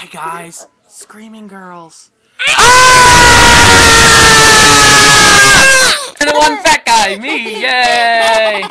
Hi guys, screaming girls. And the one fat guy, me, yay!